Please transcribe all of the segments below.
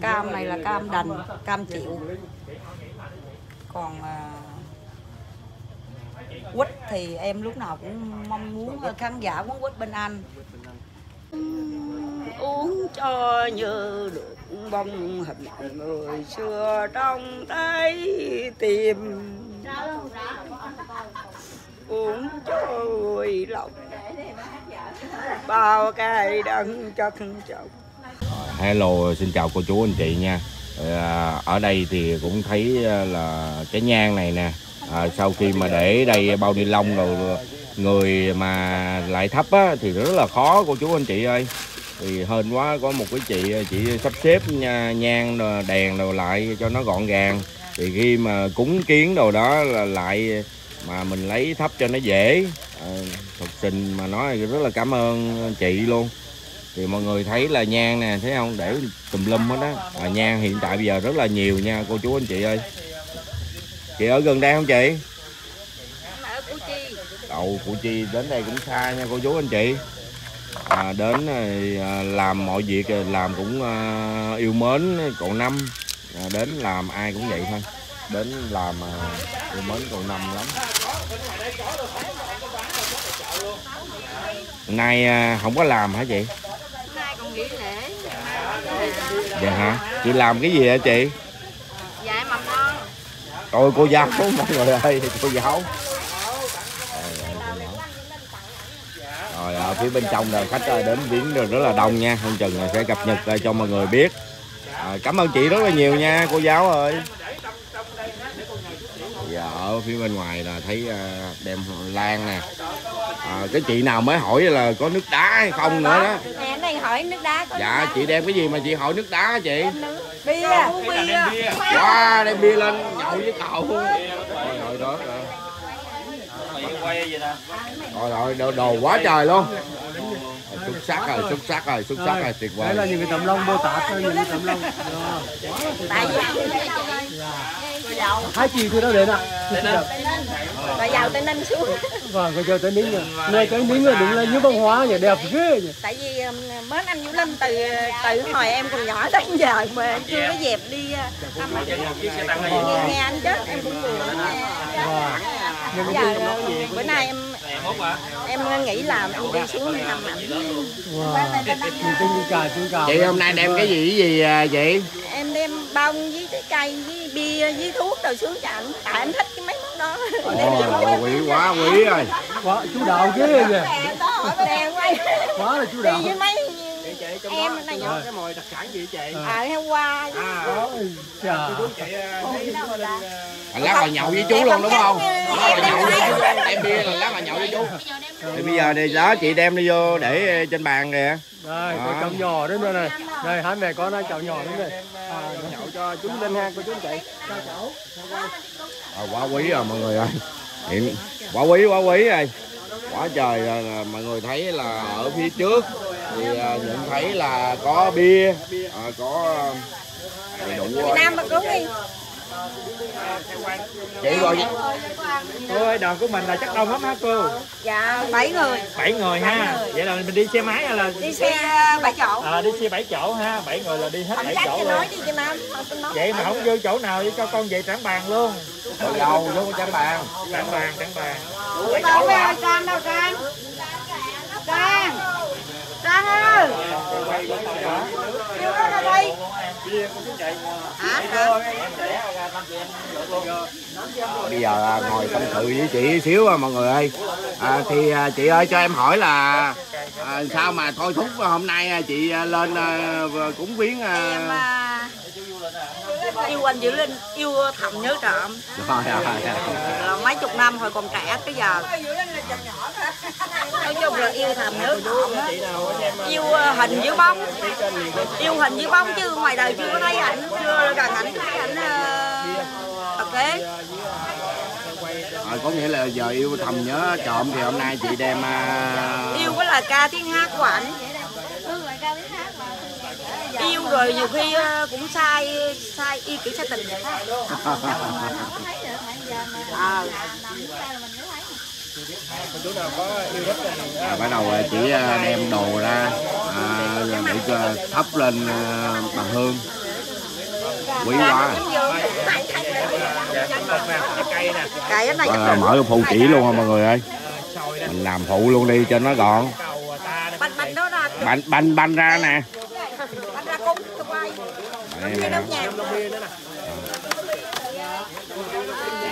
cam này là cam đành cam chịu. Còn à, quýt thì em lúc nào cũng mong muốn khán giả quán quýt bên anh. Uống cho như được bông hình người xưa trong tay tìm. Uống cho người lòng bao cái đắng chất chồng Hello, xin chào cô chú anh chị nha. Ờ, ở đây thì cũng thấy ờ, là cái nhang này nè. À, sau khi mà để đây bao ni lông rồi người mà lại thấp á, thì rất là khó cô chú anh chị ơi. Thì hên quá có một cái chị chị sắp xếp nhang rồi đèn đồ lại cho nó gọn gàng. Thì khi mà cúng kiến đồ đó là lại mà mình lấy thấp cho nó dễ. À, thật tình mà nói rất là cảm ơn chị luôn thì mọi người thấy là nhang nè thấy không? Để tùm lum hết á. À, nhang hiện tại bây giờ rất là nhiều nha cô chú anh chị ơi. Chị ở gần đây không chị? Đầu Củ Chi. Đến đây cũng xa nha cô chú anh chị. À, đến à, làm mọi việc làm cũng à, yêu mến cậu năm. À, đến làm ai cũng vậy thôi. Đến làm à, yêu mến cậu năm lắm. Nay à, không có làm hả chị nay còn nghỉ lễ dạ hả? Chị làm cái gì hả chị? Dạy mầm non tôi cô giáo mọi người ơi cô giáo. Rồi ở phía bên trong là khách đến viếng rất là đông nha. Không chừng là sẽ cập nhật cho mọi người biết. À, cảm ơn chị rất là nhiều nha cô giáo ơi ở phía bên ngoài là thấy đem lan nè. À, cái chị nào mới hỏi là có nước đá hay không nữa đó. Nè này hỏi nước đá có dạ chị đem cái gì mà chị hỏi nước đá chị? Bia. Bia. wow đem bia lên nhậu với cậu. Rồi đó rồi. Rồi đồ, đồ quá trời luôn. Xuất sắc rồi xuất sắc rồi xuất sắc rồi tuyệt vời. Đây là những cái tấm lông bồ tát những cái tấm lông. Tại vì hai chị từ đâu đến ạ và giàu tây ninh xuống. Vâng cái chờ tây ninh rồi. Người tây ninh rồi đúng là như bông hoa nhỉ đẹp ghê nhỉ. Tại vì um, mến anh Vũ Linh từ từ hồi em còn nhỏ đến giờ mà em chưa có dẹp đi uh, thăm nghe, nghe anh chết em cũng buồn nghe giờ bữa nay em em nghĩ làm em đi xuống thăm ảnh. Wow. tin cả chị hôm nay đem cái gì cái gì đem bông với trái cây với bia với thuốc rồi xuống cho ảnh. Tại anh thích cái mấy món đó. Ồ, quý quá quý rồi quá chú đạo quay quá là chú đạo. Đi với mấy em này cái mồi đặc sản gì chị? À heo qua Ôi, chà. Lát vào nhậu với chú luôn đúng không? lát vào nhậu với chú. Đem bia là lát vào nhậu với chú. Thì bây giờ thì đó chị đem đi vô để trên bàn kìa. Đây có cháu nhỏ đấy nữa này. Đây hai mẹ con hai cháu nhỏ à, nhậu cho chú lên ha cô chú anh chị à, quá quý rồi mọi người ơi. Hiện quá quý quá quý rồi quá trời là, là mọi người thấy là ở phía trước thì à, nhận thấy là có bia à, có đầy đủ Việt Nam mà cứu đi chị rồi cô ơi đoàn của mình là chắc đông lắm hả cô? Dạ bảy người. Bảy người ha. Vậy là mình đi xe máy hay là đi xe bảy chỗ. À, đi xe bảy chỗ ha. Bảy người là đi hết bảy chỗ luôn nói đi cho nam vậy mà không vô chỗ nào đi cho con về trảng bàn luôn. Rồi đâu vô trên bàn. Trảng bàn trảng bàn. Trang đâu trang trang kêu nó ra đây bây giờ à, ngồi tâm sự với chị xíu à, mọi người ơi. À, thì à, chị ơi cho em hỏi là à, sao mà thôi thúc hôm nay à, chị à, lên à, cũng viếng à, em à, yêu anh Diệu Linh yêu thầm nhớ trộm. Là mấy chục năm hồi còn trẻ tới giờ. Nói chung là yêu thầm nhớ trộm yêu ờ, hình với bóng. Yêu hình với bóng chứ ngoài đời chưa có thấy ảnh chưa gần ảnh thấy ảnh ờ, thực tế À, có nghĩa là giờ yêu thầm nhớ trộm thì hôm nay chị đem à, yêu với là ca tiếng hát của ảnh yêu rồi nhiều khi ờ, cũng sai sai y kỹ sai tình à, à, bắt đầu à, chị à, đem đồ ra à, để thắp lên bà hương. Quý quá. cái à, mở phụ chỉ luôn hả mọi người ơi? Mình làm phụ luôn đi cho nó gọn. Đó banh banh ra nè bánh ra cung cho quay đây nè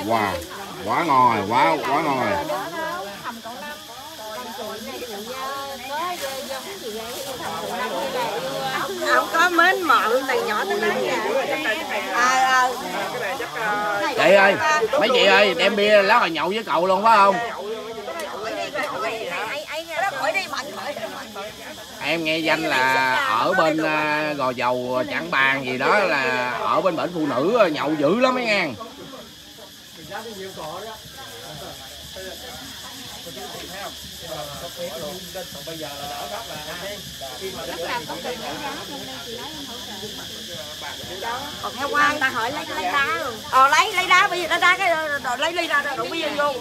wow quá ngon rồi quá quá ngon. Rồi không có mến mọn từ nhỏ tới lớn à, à, chị ơi mấy chị ơi đem bia lát hồi nhậu với cậu luôn phải không khỏi đi mạnh khỏi em nghe danh là ở bên à, gò dầu chẳng bàn gì đó là ở bên bển phụ nữ à, nhậu dữ lắm mấy ngang còn heo quay ta hỏi lấy lấy đá luôn. Ờ lấy lấy đá bây giờ lấy đá cái rồi lấy ly ra rồi đổ bia vô.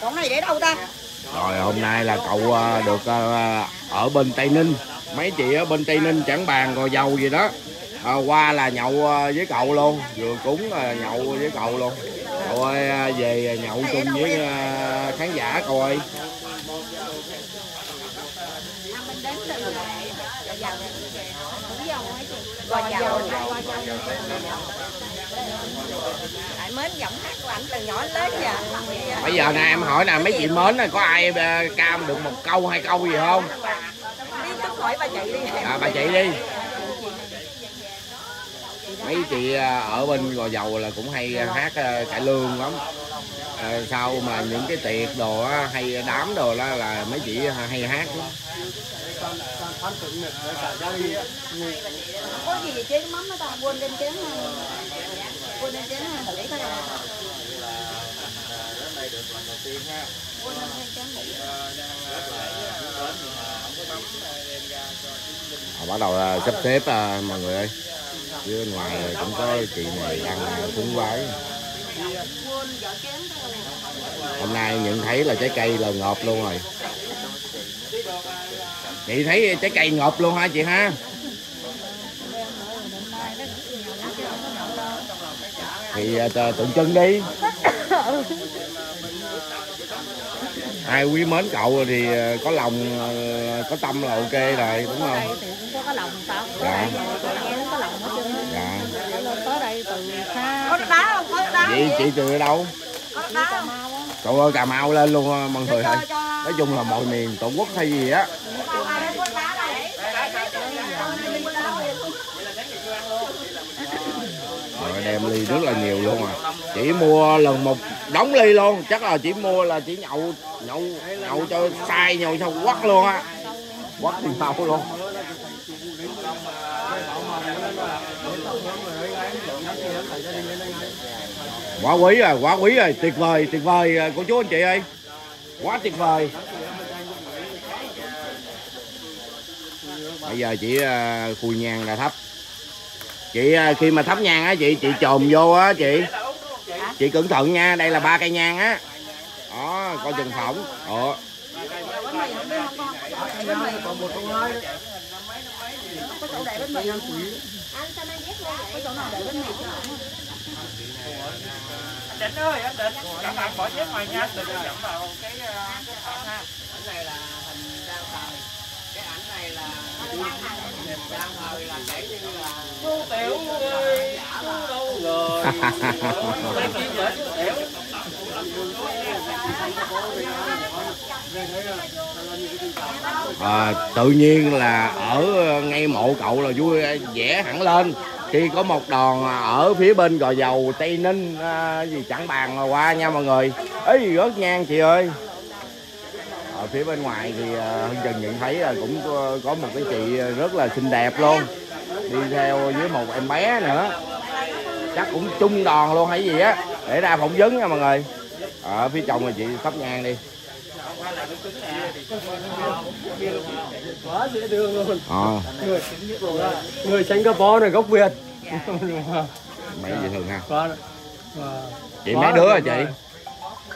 Còn này để đâu ta rồi hôm nay là cậu ờ, được ờ, ở bên tây ninh. Mấy chị ở bên tây ninh chẳng bàn gò giàu gì đó. À, qua là nhậu với cậu luôn. Vừa cúng là nhậu với cậu luôn. Cậu ơi về nhậu chung với khán giả cậu ơi. Gò dầu tại mến giọng hát của ảnh từ nhỏ lớn giờ bây giờ nè em hỏi nè mấy chị mến nè có ai à, cam được một câu hai câu gì không? Đi chút hỏi bà chạy đi. À, bà chị đi. Mấy chị à, ở bên gò dầu là cũng hay à, hát cải lương lắm. À, sau mà những cái tiệc đồ hay đám đồ đó là mấy chị hay hát lắm. Có gì chế cái mắm nó ta quên đem chén ha. quên đem chén ha, để coi nào. à, bắt đầu là sắp xếp à, mọi người ơi chứ bên ngoài cũng có chị này ăn cúng vái hôm nay nhận thấy là trái cây là ngọt luôn rồi chị thấy trái cây ngọt luôn hả chị ha? Thì à, tượng trưng đi. Ai quý mến cậu thì à, có lòng à, có tâm là ok rồi đúng không? Thì cũng có cái lòng tao. Dạ. cũng có lòng hết trơn á. Dạ. Lên tới đây từ xa. Có đất đá không? Có đất đá vậy chị từ đâu? Có đất đá không? Cậu ơi cà mau lên luôn mọi người ơi nói chung là mọi miền tổ quốc hay gì á rồi đem ly rất là nhiều luôn à. Chỉ mua lần một đóng ly luôn. Chắc là chỉ mua là chỉ nhậu nhậu nhậu cho sai, nhậu cho quắc luôn á. Quắc thì mau luôn. Quá quý rồi, quá quý rồi. Tuyệt vời tuyệt vời. Của cô chú anh chị ơi. Quá tuyệt vời. Bây giờ chỉ à, khui nhang là thấp. Chị à, khi mà thắp nhang á, chị chị chồm vô á, chị. Chị cẩn thận nha, đây là ba cây nhang á. Đó, coi chừng phỏng. Ồ. Anh định ơi, anh định. Các bạn bỏ chén ngoài nha. Đừng chậm vào cái à, cái phận ha. Cô tiểu là à, tự nhiên là ở ngay mộ cậu là vui vẽ hẳn lên. Khi có một đoàn ở phía bên gò dầu tây ninh à, gì chẳng bàn mà qua nha mọi người. Ấy rớt nhang chị ơi ở phía bên ngoài thì à, hân trần nhận thấy là cũng có, một cái chị rất là xinh đẹp luôn. Đi theo với một em bé nữa. Chắc cũng chung đoàn luôn hay gì á. Để ra phỏng vấn nha mọi người. Ở phía trong là chị thắp nhang đi. Quá dễ thương luôn ờ. Người người Singapore này gốc Việt. Mấy dễ thương ha? Chị mấy đứa rồi chị?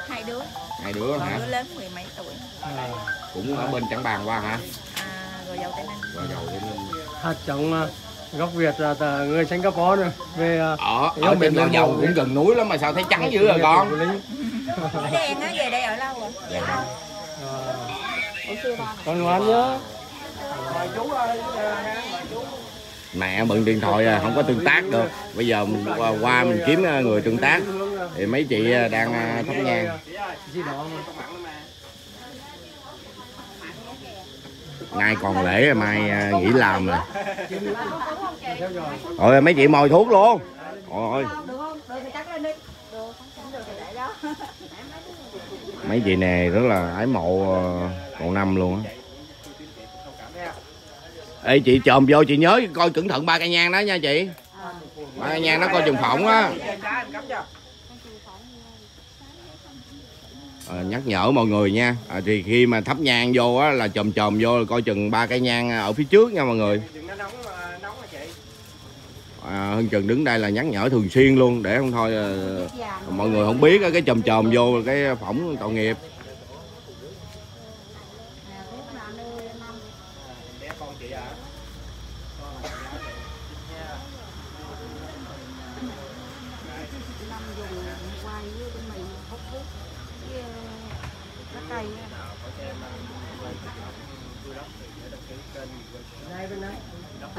Hai đứa hai đứa hả? Đứa lớn mười mấy tuổi. À, cũng ở bên chẳng bàn qua hả? À rồi dâu tây ninh. Rồi dầu để nên hạt chẳng à, gốc Việt là người Singapore nữa. Về à, ở ở bên Nam Dầu cũng gần núi lắm mà sao thấy trắng dữ rồi con? Ở đen á về đây ở lâu rồi. Dạ. À, con ngoan nhá mẹ bận điện thoại à, không có tương tác được. Bây giờ mình qua, qua mình kiếm à, người tương tác thì mấy chị à, đang à, thắp nhang. Nay còn lễ mai à, nghỉ làm rồi. Rồi mấy chị mồi thuốc luôn. Rồi mấy chị này rất là ái mộ cậu năm luôn á. Ê, chị chồm vô, chị nhớ coi cẩn thận ba cây nhang đó nha chị. Ba cây nhang nó coi chừng phỏng á. Ờ, nhắc nhở mọi người nha. À, thì khi mà thắp nhang vô á là chồm chồm vô là coi chừng ba cây nhang ở phía trước nha mọi người. À, hơn chừng đứng đây là nhắc nhở thường xuyên luôn để không thôi ờ, mọi người không biết á, cái chồm chồm vô cái phỏng tội nghiệp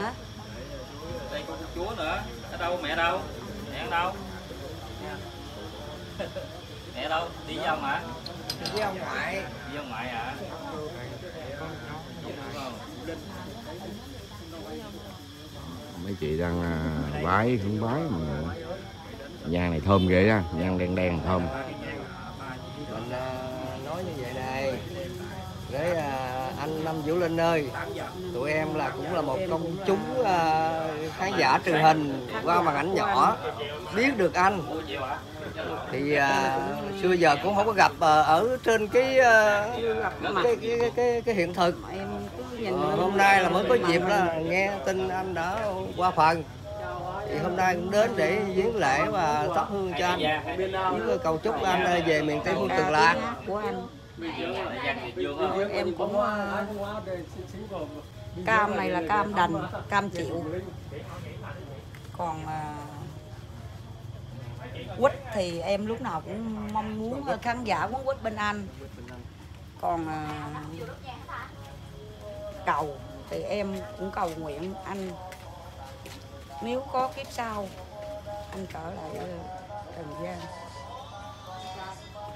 hả? Đây con chúa nữa. Ở đâu? Mẹ đâu? Mẹ ở đâu? Mẹ đâu? Đi với ông hả? Đi với ông ngoại. Đi với ông ngoại hả? Mấy chị đang à, vái hướng vái mọi người. Nhang này thơm ghê á. Nhang đen đen thơm để à, anh Năm Vũ Linh ơi tụi em là cũng là một công chúng à, khán giả truyền hình qua màn ảnh nhỏ. Biết được anh. Thì à, xưa giờ cũng không có gặp à, ở trên cái, à, cái, cái, cái, cái, cái hiện thực. Em cứ hôm nay là mới có dịp là nghe tin anh đã qua phần. Thì hôm nay cũng đến để viếng lễ và thắp hương cho anh. Những cầu chúc anh à, về miền tây phương cực lạc. của anh em cũng ờ, cam này là cam đành, cam chịu. Còn ờ, quýt thì em lúc nào cũng mong muốn ờ, khán giả muốn quýt bên anh. Còn cầu thì em cũng cầu nguyện anh. Nếu có kiếp sau, anh trở lại trần gian.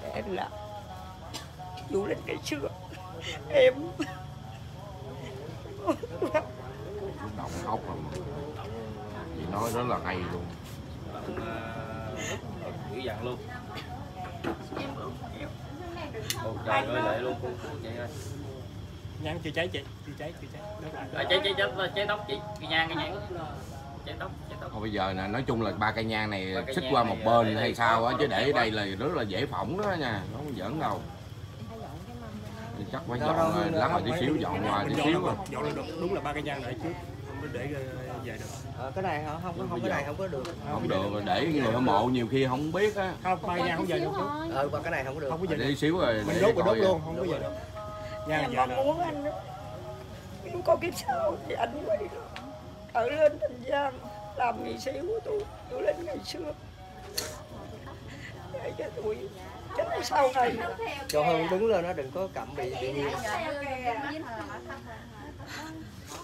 Để là du lịch ngày xưa em. Động khóc rồi chị? Nói rất là hay luôn dữ dằn luôn Ôi trời ơi lệ luôn chị ơi nhang chưa cháy chị chưa cháy. Chưa cháy à, cháy cháy cháy cháy tóc chị. Cái nhang cái nhang. Cháy tóc cháy tóc. Thôi bây giờ nè nói chung là ba cây nhang này xích qua một bên hay sao á chứ để đây là rất là dễ phỏng đó nha nó không giỡn đâu chắc phải dọn rồi, đâu, tí xíu dọn qua tí xíu rồi dọn là được đúng là ba cây nhang để trước không có để ờ, về được. Ờ, cái này không không không cái này không có được. không được để người hâm mộ nhiều khi không biết á. Không ba nhang không về được ờ qua cái này không có được. Không có về được. tí xíu rồi mình đốt rồi đốt luôn không có về được. Nhang em về được. muốn anh nếu có kiếp sau thì anh quay trở lên thành gian làm nghệ sĩ của tôi tôi lên ngày xưa để cho tôi chết sau này cho hơn đứng lên nó đừng có cầm bị bị nhiều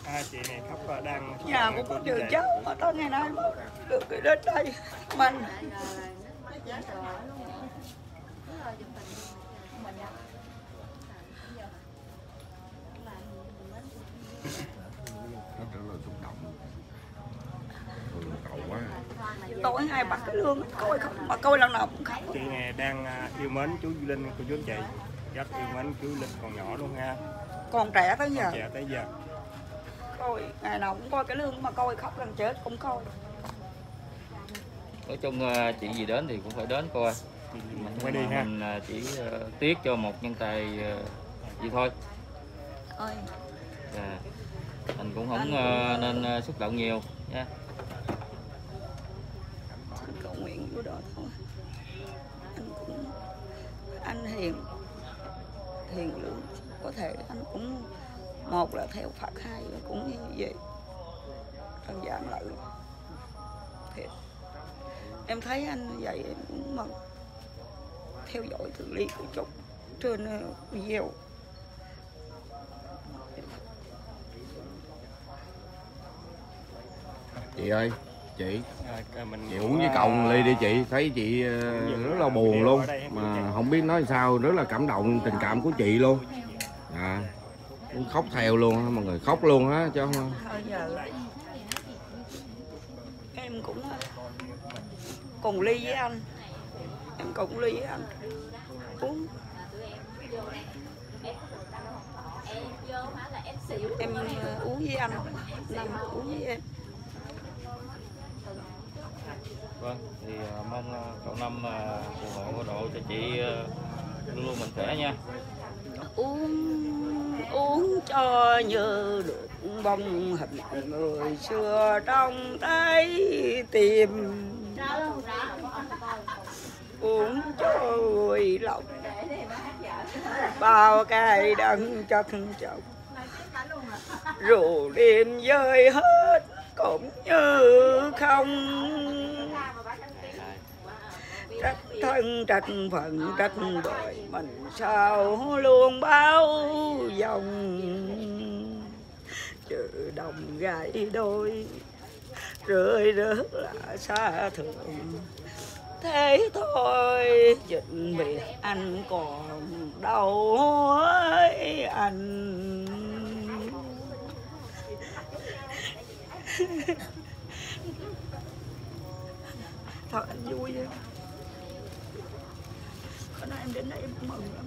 à, chị này khóc và đang nhà cũng có trường cháu mà tới ngày nay mới được cái đến đây mình tối ngày bắt cái lương coi không mà coi lần nào cũng khóc chị này đang à, yêu mến chú Duy Linh cô chú anh chị. Rất yêu mến chú Linh còn nhỏ luôn ha. Còn trẻ tới giờ. trẻ tới giờ. Coi ngày nào cũng coi cái lương mà coi khóc gần chết cũng coi. Nói chung ờ, chuyện gì đến thì cũng phải đến coi. Mình quay đi ha. mình ờ, chỉ tiếc cho một nhân tài vậy thôi. Ơi à, mình cũng không nên xúc động nhiều nha anh cầu nguyện vô đó thôi anh cũng thiền thiền lượng có thể anh cũng, một là theo Phật hai là cũng như vậy. Đơn giản lại thiệt. Em thấy anh vậy em cũng mừng. Theo dõi thường lý của chục trên video chị ơi chị. Mình chị uống với cậu một ly đi chị. Thấy chị ờ, rất là buồn luôn. mà không biết nói sao rất là cảm động tình cảm của chị luôn. À cũng khóc theo luôn á mọi người khóc luôn á chứ không thôi giờ em cũng ờ, cùng ly với anh. Em cùng ly với anh. Uống. Em ờ, uống với anh. Nằm uống với em vâng thì à, mong à, cậu năm à, phù hộ có độ cho chị luôn luôn mạnh khỏe nha. Uống uống cho như được bông hình người xưa trong tay tìm uống cho người lòng, bao cái đắng chất chồng. Rượu đêm rơi hết cũng như không thân trách phận, trách đời mình sao luôn bao dòng? Chữ đồng gãy đôi, rơi rớt là xa thường. Thế thôi, chuyện biệt anh còn đau ấy anh. Thật anh vui vậy đến đây em mừng lắm.